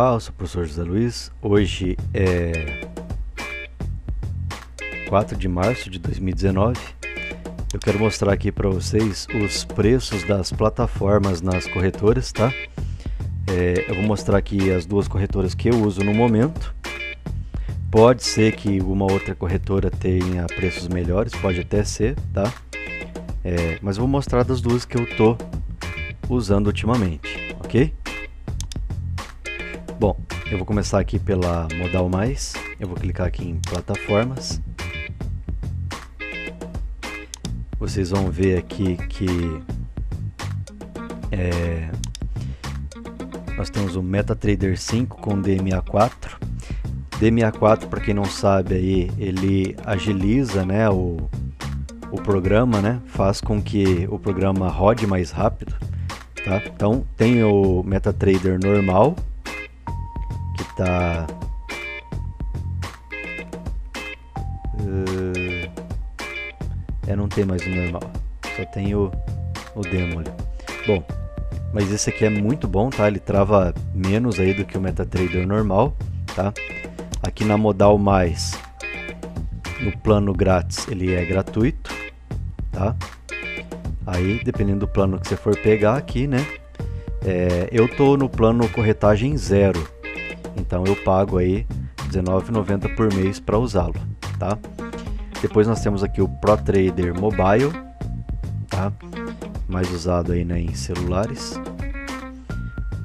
Olá, eu sou o professor José Luiz. Hoje é 4 de março de 2019. Eu quero mostrar aqui para vocês os preços das plataformas nas corretoras, tá? É, eu vou mostrar aqui as duas corretoras que eu uso no momento. Pode ser que uma outra corretora tenha preços melhores, pode até ser, tá? É, mas eu vou mostrar das duas que eu tô usando ultimamente, ok? Eu vou começar aqui pela Modal Mais. Eu vou clicar aqui em plataformas. Vocês vão ver aqui que é, nós temos o MetaTrader 5 com DMA4. DMA4, para quem não sabe aí, ele agiliza, né, o, o programa, né, faz com que o programa rode mais rápido, tá? Então tem o MetaTrader normal, tá. Uh, é, não tem mais o normal. Só tem o, o demo ali. Bom, mas esse aqui é muito bom, tá? Ele trava menos aí do que o MetaTrader normal, tá? Aqui na Modal Mais, no plano grátis, ele é gratuito, tá? Aí, dependendo do plano que você for pegar aqui, né? É, eu tô no plano corretagem zero, então eu pago aí R$19,90 por mês para usá-lo, tá? Depois nós temos aqui o Pro Trader Mobile, tá? Mais usado aí né, em celulares.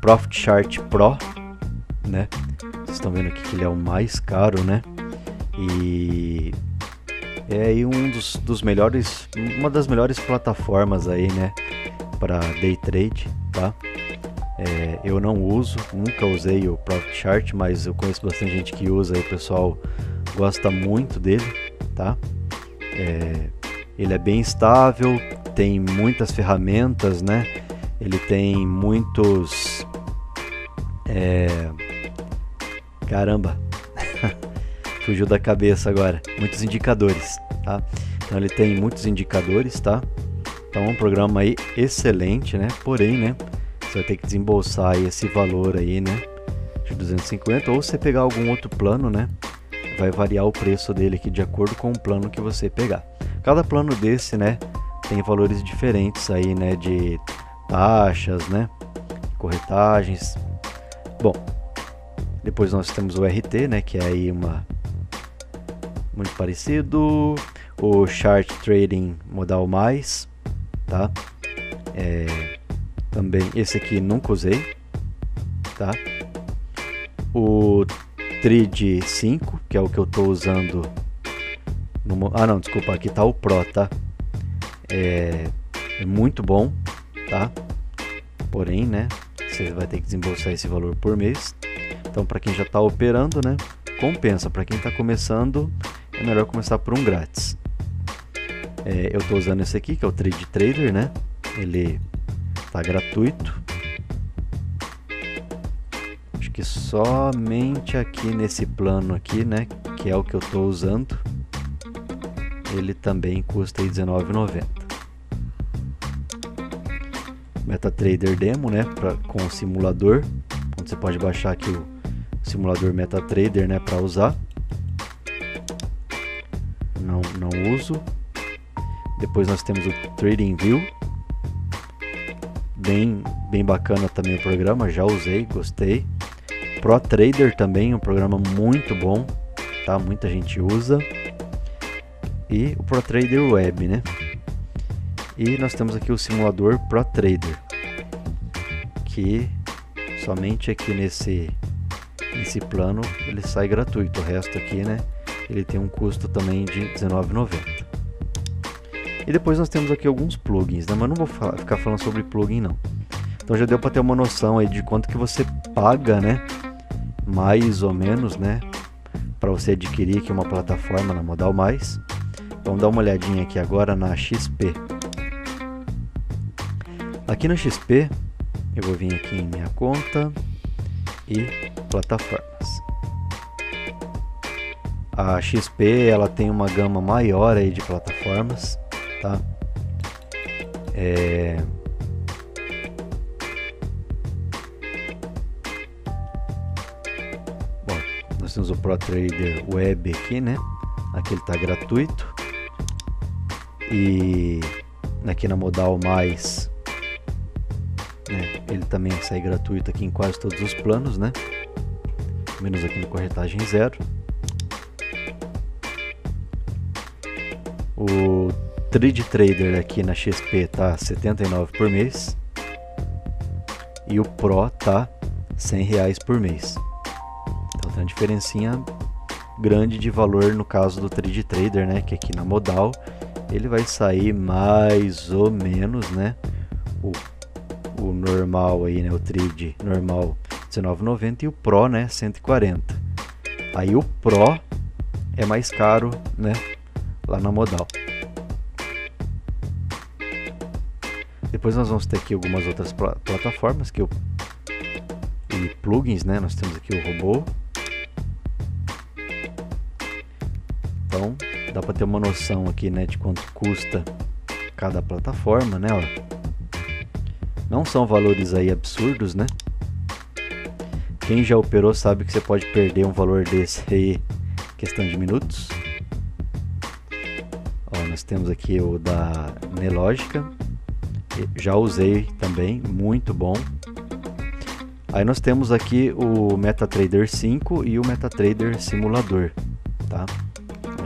Profit Chart Pro, né? Vocês estão vendo aqui que ele é o mais caro, né? E é aí um dos, dos melhores, uma das melhores plataformas aí, né? Para day trade, tá? É, eu não uso, nunca usei o Profit Chart, mas eu conheço bastante gente que usa e o pessoal gosta muito dele, tá? É, ele é bem estável, tem muitas ferramentas, né? Ele tem muitos. É... Caramba! Fugiu da cabeça agora. Muitos indicadores, tá? Então ele tem muitos indicadores, tá? Então é um programa aí excelente, né? Porém, né? Você vai ter que desembolsar esse valor aí, né? De 250 ou você pegar algum outro plano, né? Vai variar o preço dele aqui de acordo com o plano que você pegar. Cada plano desse, né? Tem valores diferentes aí, né? De taxas, né? Corretagens. Bom, depois nós temos o RT, né? Que é aí uma muito parecido. O Chart Trading Modal Mais, tá? É, também esse aqui nunca usei, tá? O Trid 5, que é o que eu estou usando no... Ah não, desculpa, aqui tá o Pro, tá? É, é muito bom, tá? Porém, né, você vai ter que desembolsar esse valor por mês. Então, para quem já está operando, né, compensa. Para quem está começando, é melhor começar por um grátis. É, eu estou usando esse aqui, que é o Trade Trader, né? Ele Tá gratuito. Acho que somente aqui nesse plano aqui, né, que é o que eu estou usando, ele também custa R$19,90. MetaTrader Demo, né, pra, com o simulador, onde você pode baixar aqui o simulador MetaTrader, né, para usar. Não, não uso. Depois nós temos o TradingView, bem, bem bacana também o programa, já usei, gostei. Pro Trader também, um programa muito bom, tá? Muita gente usa. E o Pro Trader Web, né? E nós temos aqui o simulador Pro Trader, que somente aqui nesse nesse plano ele sai gratuito. O resto aqui, né? Ele tem um custo também de R$19,90. E depois nós temos aqui alguns plugins, né? mas não vou falar, ficar falando sobre plugin não. Então já deu para ter uma noção aí de quanto que você paga, né? Mais ou menos, né? Para você adquirir aqui uma plataforma na Modal Mais. Vamos dar uma olhadinha aqui agora na XP. Aqui no XP, eu vou vir aqui em minha conta e plataformas. A XP ela tem uma gama maior aí de plataformas tá? É... temos o ProTrader Web aqui, né? Aqui ele está gratuito. E aqui na modal mais, né? Ele também sai gratuito aqui em quase todos os planos, né? Menos aqui no corretagem zero. O Trade Trader aqui na XP tá 79 por mês. E o Pro tá 100 reais por mês. Então tem uma diferencinha grande de valor no caso do Trade Trader, né? Que aqui na modal ele vai sair mais ou menos, né? O, o normal aí, né? O Trade normal 19,90 e o Pro, né? 140. Aí o Pro é mais caro, né? Lá na modal. Depois nós vamos ter aqui algumas outras pl plataformas que eu e plugins, né? Nós temos aqui o robô. Então, dá para ter uma noção aqui, né, de quanto custa cada plataforma, né, ó. Não são valores aí absurdos, né? Quem já operou sabe que você pode perder um valor desse aí questão de minutos. Ó, nós temos aqui o da Nelogica, já usei também, muito bom. Aí nós temos aqui o MetaTrader 5 e o MetaTrader Simulador, tá?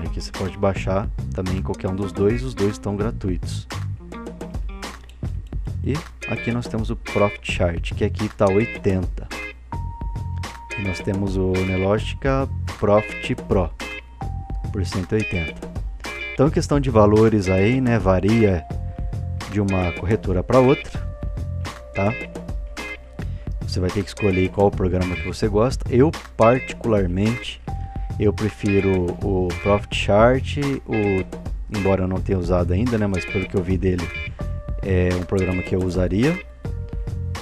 Aqui você pode baixar também qualquer um dos dois, os dois estão gratuitos. E aqui nós temos o Profit Chart, que aqui está 80. E nós temos o Nelogica Profit Pro por 180. Então, questão de valores aí, né, varia de uma corretora para outra, tá? Você vai ter que escolher qual programa que você gosta. Eu particularmente eu prefiro o Profit Chart, o embora eu não tenha usado ainda, né, mas pelo que eu vi dele é um programa que eu usaria.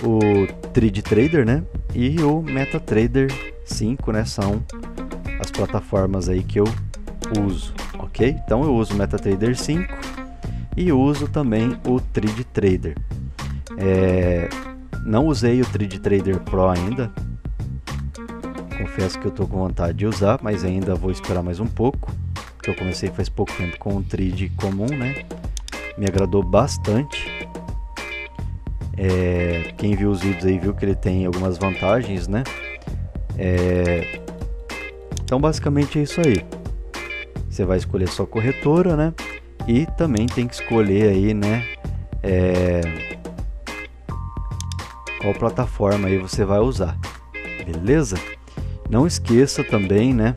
O Trade Trader, né? E o MetaTrader 5, né, são as plataformas aí que eu uso, OK? Então eu uso o MetaTrader 5 e uso também o Trade Trader. É, não usei o Trade Trader Pro ainda. Confesso que eu estou com vontade de usar, mas ainda vou esperar mais um pouco. Porque eu comecei faz pouco tempo com o Trade comum, né? Me agradou bastante. É, quem viu os vídeos aí viu que ele tem algumas vantagens, né? É, então basicamente é isso aí. Você vai escolher sua corretora, né? E também tem que escolher aí, né? É, qual plataforma aí você vai usar, beleza? Não esqueça também, né?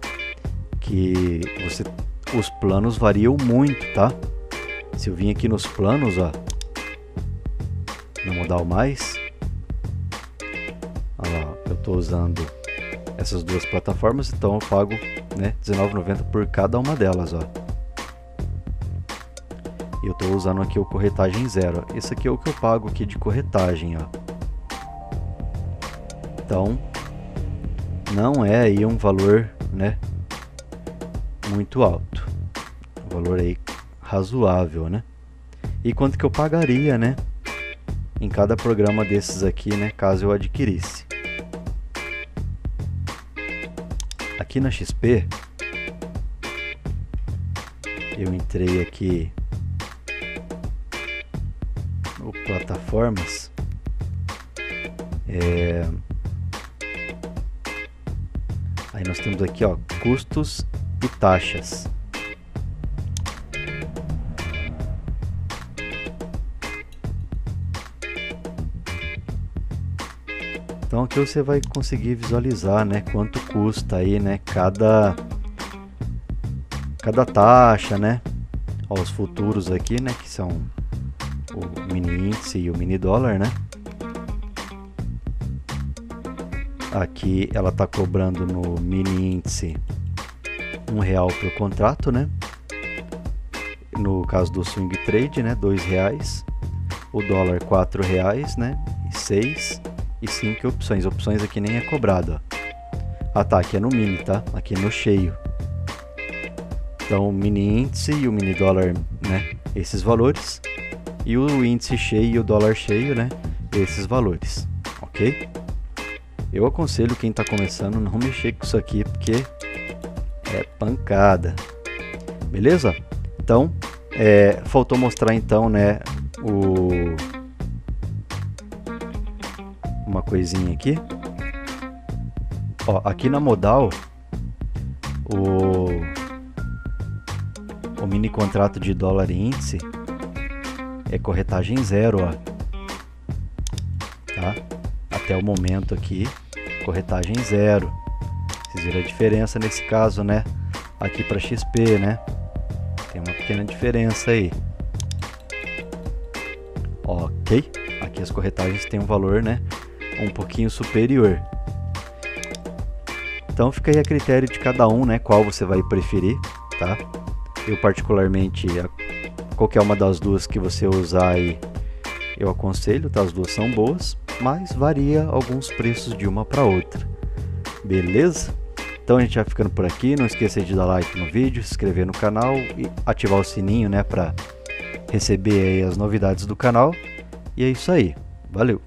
Que você, os planos variam muito, tá? Se eu vim aqui nos planos, ó, no modal mais, ó, eu estou usando essas duas plataformas, então eu pago, né, R$19,90 por cada uma delas, ó. Eu estou usando aqui o corretagem zero. Esse aqui é o que eu pago aqui de corretagem, ó. Então, não é aí um valor, né, muito alto. Um valor aí razoável, né? E quanto que eu pagaria, né, em cada programa desses aqui, né, caso eu adquirisse. Aqui na XP, eu entrei aqui plataformas, é... aí nós temos aqui ó, custos e taxas. Então aqui você vai conseguir visualizar, né, quanto custa aí, né, cada cada taxa, né? Ó, os futuros aqui, né, que são o mini índice e o mini dólar, né? Aqui ela está cobrando no mini índice um real por contrato, né? No caso do swing trade, né, dois reais. O dólar quatro reais, né? E seis e cinco opções. Opções aqui nem é cobrado. Ó. Ah, tá. Aqui é no mini, tá? Aqui é no cheio. Então, o mini índice e o mini dólar, né? Esses valores e o índice cheio e o dólar cheio, né? Esses valores, ok? Eu aconselho quem está começando não mexer com isso aqui porque é pancada. Beleza? Então, é, faltou mostrar então, né, o uma coisinha aqui. Ó, aqui na modal o o mini contrato de dólar índice é corretagem zero, ó. Tá? Até o momento aqui, corretagem zero. Vocês viram a diferença nesse caso, né? Aqui para XP, né? Tem uma pequena diferença aí. Ok. Aqui as corretagens têm um valor, né? Um pouquinho superior. Então fica aí a critério de cada um, né? Qual você vai preferir, tá? Eu particularmente, qualquer uma das duas que você usar aí, eu aconselho, tá? As duas são boas, mas varia alguns preços de uma para outra. Beleza? Então a gente vai ficando por aqui. Não esqueça de dar like no vídeo, se inscrever no canal e ativar o sininho, né, para receber as novidades do canal. E é isso aí. Valeu!